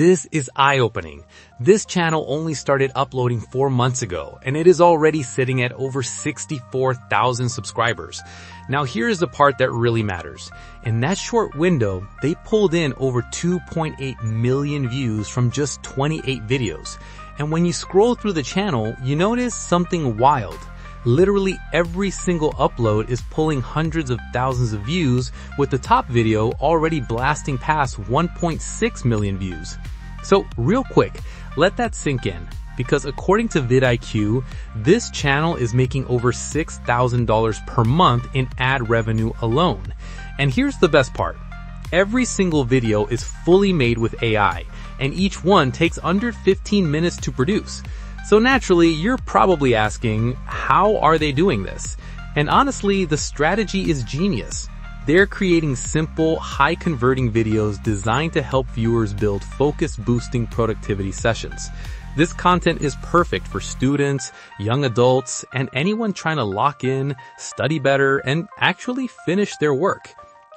This is eye-opening. This channel only started uploading four months ago, and it is already sitting at over 64,000 subscribers. Now here's the part that really matters. In that short window, they pulled in over 2.8 million views from just 28 videos. And when you scroll through the channel, you notice something wild. Literally every single upload is pulling hundreds of thousands of views with the top video already blasting past 1.6 million views. So real quick, let that sink in because according to vidIQ, this channel is making over $6,000 per month in ad revenue alone. And here's the best part. Every single video is fully made with AI, and each one takes under 15 minutes to produce. So naturally, you're probably asking, how are they doing this? And honestly, the strategy is genius. They're creating simple, high converting videos designed to help viewers build focus boosting productivity sessions. This content is perfect for students, young adults, and anyone trying to lock in, study better, and actually finish their work.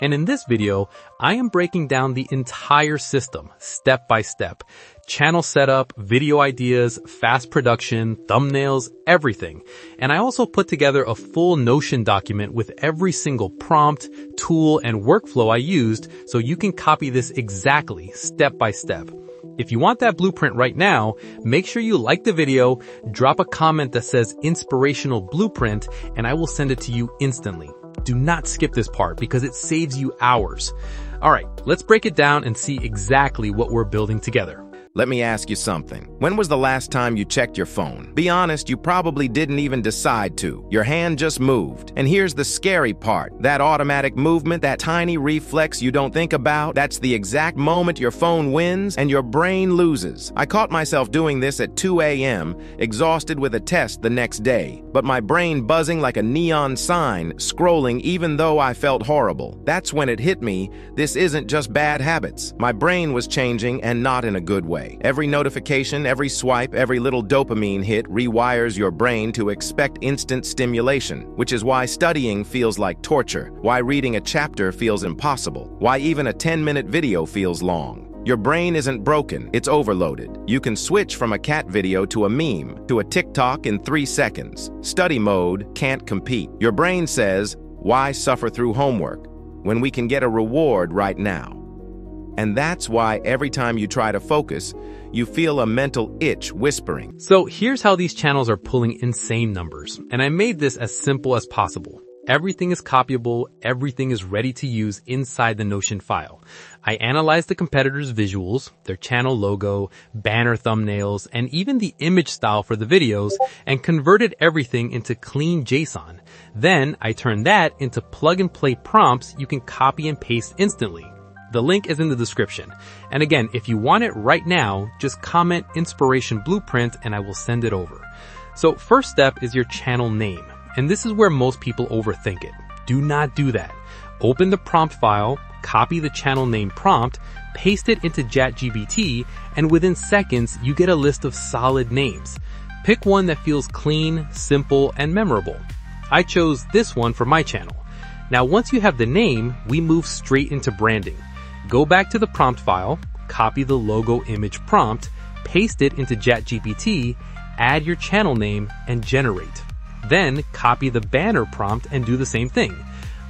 And in this video, I am breaking down the entire system, step by step. Channel setup, video ideas, fast production, thumbnails, everything. And I also put together a full Notion document with every single prompt, tool, and workflow I used so you can copy this exactly, step by step. If you want that blueprint right now, make sure you like the video, drop a comment that says inspirational blueprint, and I will send it to you instantly. Do not skip this part because it saves you hours. Alright, let's break it down and see exactly what we're building together. Let me ask you something. When was the last time you checked your phone? Be honest, you probably didn't even decide to. Your hand just moved. And here's the scary part. That automatic movement, that tiny reflex you don't think about, that's the exact moment your phone wins and your brain loses. I caught myself doing this at 2 a.m., exhausted with a test the next day, but my brain buzzing like a neon sign, scrolling even though I felt horrible. That's when it hit me, this isn't just bad habits. My brain was changing and not in a good way way. Every notification, every swipe, every little dopamine hit rewires your brain to expect instant stimulation, which is why studying feels like torture, why reading a chapter feels impossible, why even a 10-minute video feels long. Your brain isn't broken, it's overloaded. You can switch from a cat video to a meme, to a TikTok in three seconds. Study mode can't compete. Your brain says, why suffer through homework when we can get a reward right now? And that's why every time you try to focus, you feel a mental itch whispering. So here's how these channels are pulling insane numbers. And I made this as simple as possible. Everything is copyable, everything is ready to use inside the Notion file. I analyzed the competitors' visuals, their channel logo, banner thumbnails, and even the image style for the videos, and converted everything into clean JSON. Then I turned that into plug and play prompts you can copy and paste instantly. The link is in the description. And again, if you want it right now, just comment inspiration blueprint and I will send it over. So first step is your channel name. And this is where most people overthink it. Do not do that. Open the prompt file, copy the channel name prompt, paste it into ChatGPT, and within seconds, you get a list of solid names. Pick one that feels clean, simple, and memorable. I chose this one for my channel. Now once you have the name, we move straight into branding. Go back to the prompt file, copy the logo image prompt, paste it into ChatGPT, add your channel name, and generate. Then copy the banner prompt and do the same thing.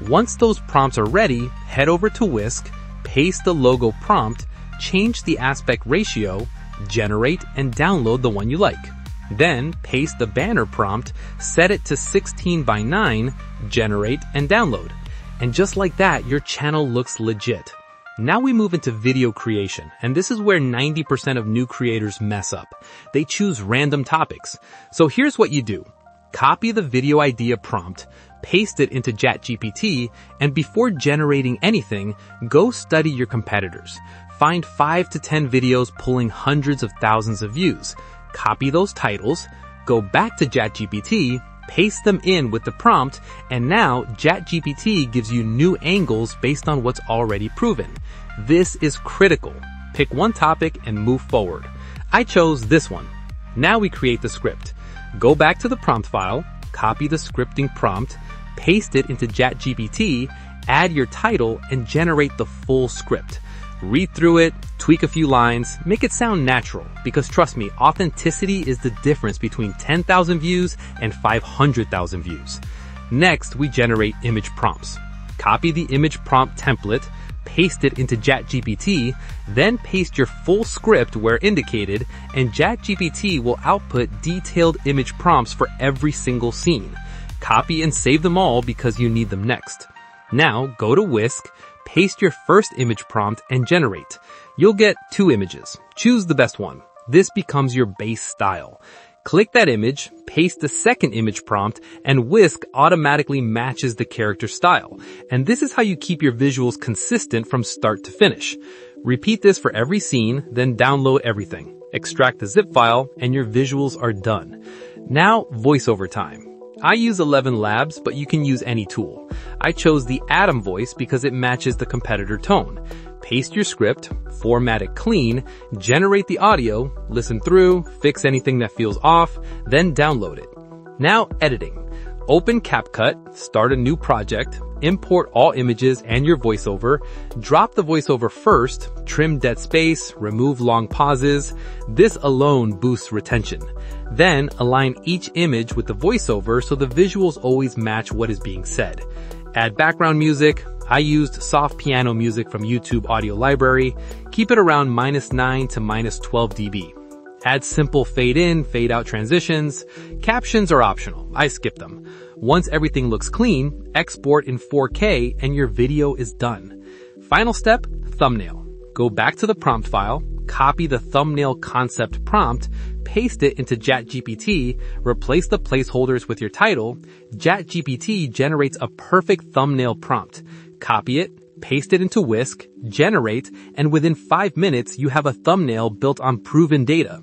Once those prompts are ready, head over to Whisk, paste the logo prompt, change the aspect ratio, generate, and download the one you like. Then paste the banner prompt, set it to 16 by 9, generate, and download. And just like that, your channel looks legit. Now we move into video creation, and this is where 90% of new creators mess up. They choose random topics. So here's what you do. Copy the video idea prompt, paste it into ChatGPT, and before generating anything, go study your competitors. Find 5 to 10 videos pulling hundreds of thousands of views. Copy those titles, go back to ChatGPT, paste them in with the prompt, and now ChatGPT gives you new angles based on what's already proven. This is critical. Pick one topic and move forward. I chose this one. Now we create the script. Go back to the prompt file, copy the scripting prompt, paste it into ChatGPT, add your title, and generate the full script. Read through it, tweak a few lines, make it sound natural, because trust me, authenticity is the difference between 10,000 views and 500,000 views. Next, we generate image prompts. Copy the image prompt template, paste it into ChatGPT, then paste your full script where indicated, and ChatGPT will output detailed image prompts for every single scene. Copy and save them all because you need them next. Now, go to Whisk, paste your first image prompt and generate. You'll get two images. Choose the best one. This becomes your base style. Click that image, paste the second image prompt, and Whisk automatically matches the character style. And this is how you keep your visuals consistent from start to finish. Repeat this for every scene, then download everything. Extract the zip file, and your visuals are done. Now, voiceover time. I use ElevenLabs, but you can use any tool. I chose the Adam voice because it matches the competitor tone. Paste your script, format it clean, generate the audio, listen through, fix anything that feels off, then download it. Now editing. Open CapCut, start a new project, import all images and your voiceover, drop the voiceover first, trim dead space, remove long pauses. This alone boosts retention. Then align each image with the voiceover so the visuals always match what is being said. Add background music. I used soft piano music from YouTube Audio Library. Keep it around minus 9 to minus 12 dB. Add simple fade in, fade out transitions. Captions are optional. I skip them. Once everything looks clean, export in 4K and your video is done. Final step, thumbnail. Go back to the prompt file, copy the thumbnail concept prompt, paste it into ChatGPT, replace the placeholders with your title, ChatGPT generates a perfect thumbnail prompt. Copy it, paste it into Whisk, generate, and within five minutes you have a thumbnail built on proven data.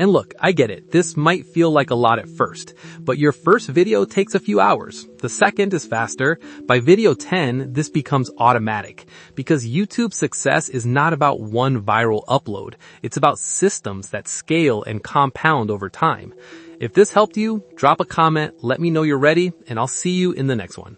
And look, I get it. This might feel like a lot at first, but your first video takes a few hours. The second is faster. By video 10, this becomes automatic because YouTube success is not about one viral upload. It's about systems that scale and compound over time. If this helped you, drop a comment, let me know you're ready, and I'll see you in the next one.